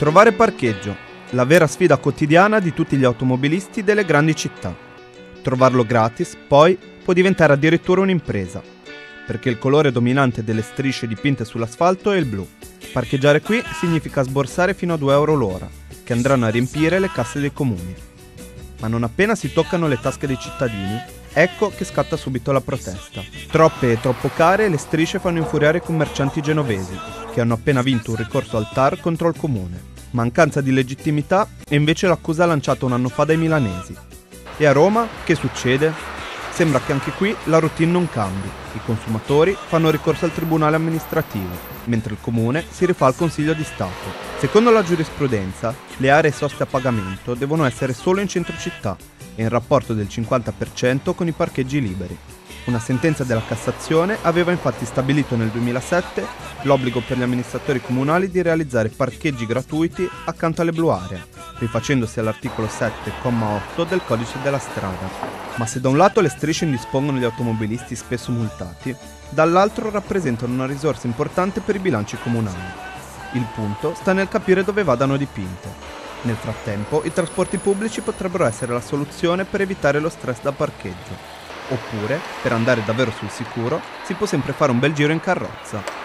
Trovare parcheggio, la vera sfida quotidiana di tutti gli automobilisti delle grandi città. Trovarlo gratis, poi, può diventare addirittura un'impresa, perché il colore dominante delle strisce dipinte sull'asfalto è il blu. Parcheggiare qui significa sborsare fino a 2 euro l'ora, che andranno a riempire le casse dei comuni. Ma non appena si toccano le tasche dei cittadini, ecco che scatta subito la protesta. Troppe e troppo care le strisce fanno infuriare i commercianti genovesi, che hanno appena vinto un ricorso al TAR contro il comune mancanza di legittimità è invece l'accusa lanciata un anno fa dai milanesi. E a Roma che succede? Sembra che anche qui la routine non cambi. I consumatori fanno ricorso al tribunale amministrativo, mentre il comune si rifà al Consiglio di Stato. Secondo la giurisprudenza, le aree soste a pagamento devono essere solo in centro città e in rapporto del 50% con i parcheggi liberi. Una sentenza della Cassazione aveva infatti stabilito nel 2007 l'obbligo per gli amministratori comunali di realizzare parcheggi gratuiti accanto alle blu aree, rifacendosi all'articolo 7,8 del codice della strada. Ma se da un lato le strisce indispongono gli automobilisti spesso multati, dall'altro rappresentano una risorsa importante per i bilanci comunali. Il punto sta nel capire dove vadano dipinte. Nel frattempo, i trasporti pubblici potrebbero essere la soluzione per evitare lo stress da parcheggio. Oppure, per andare davvero sul sicuro, si può sempre fare un bel giro in carrozza.